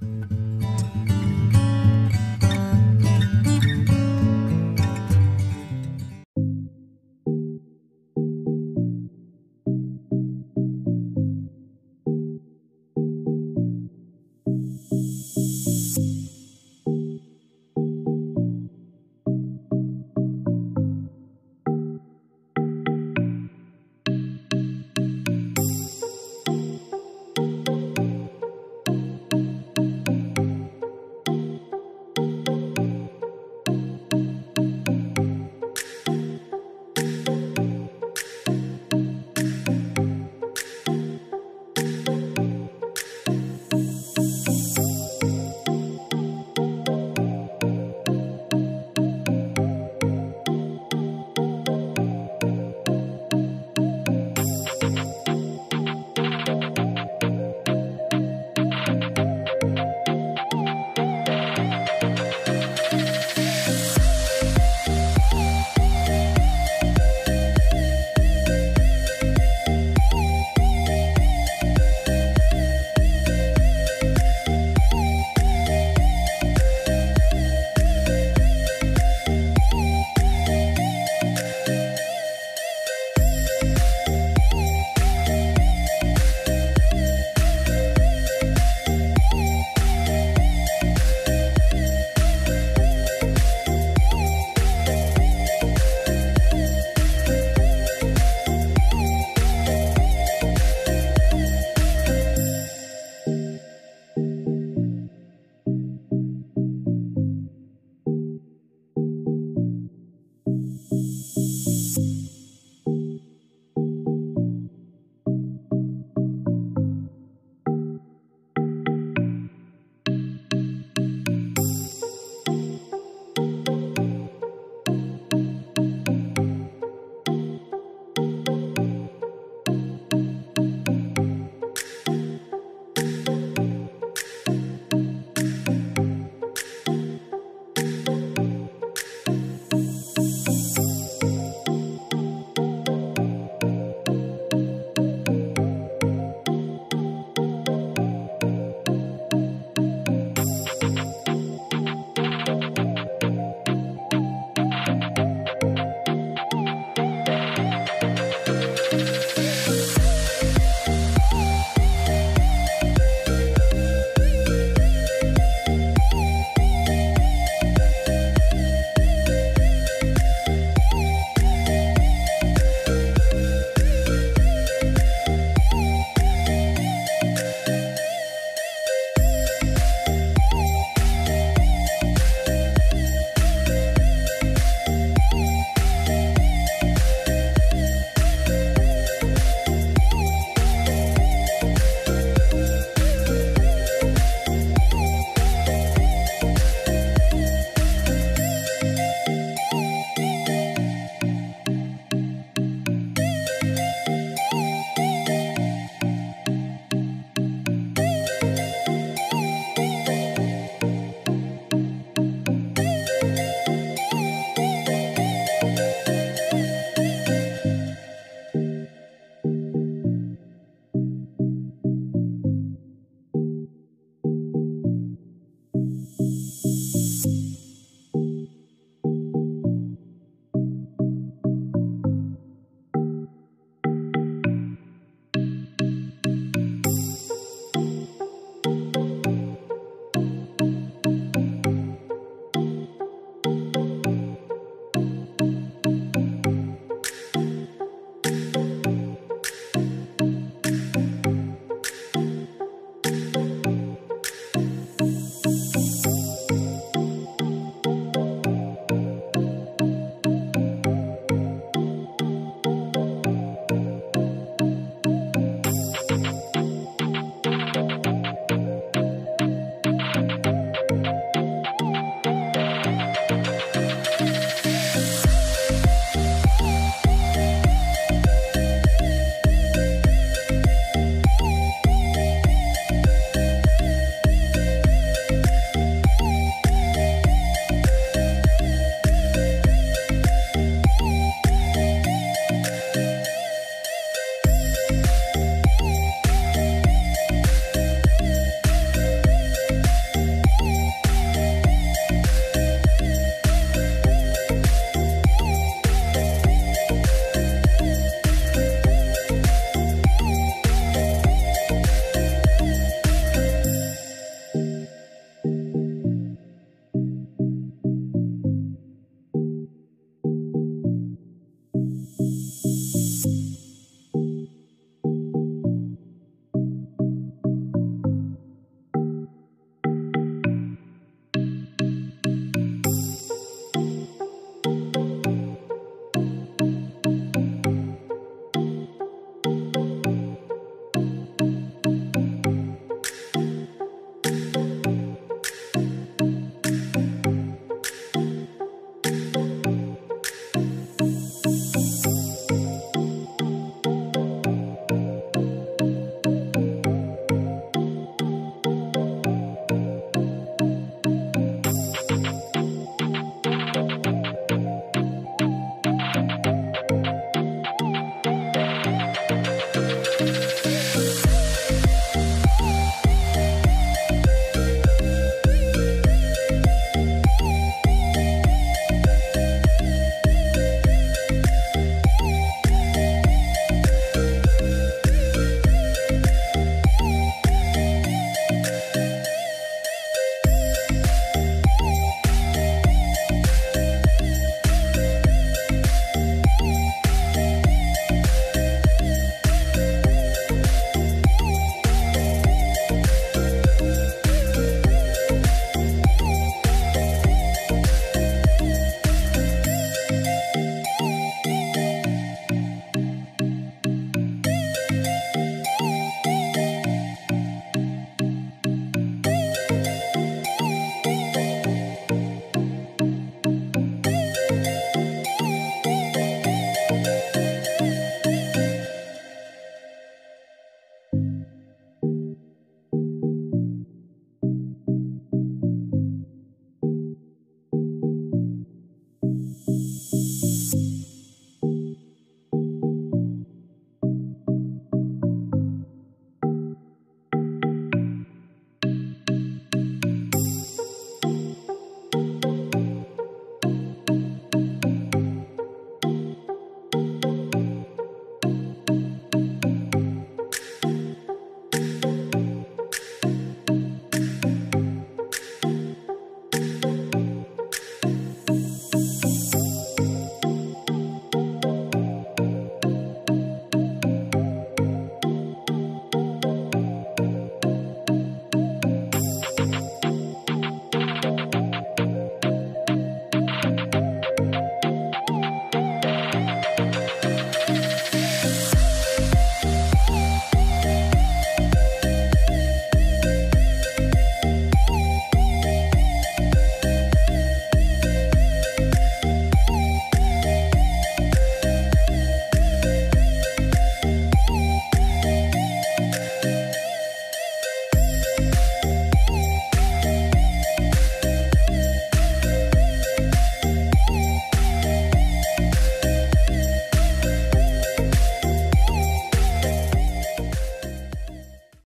Bye.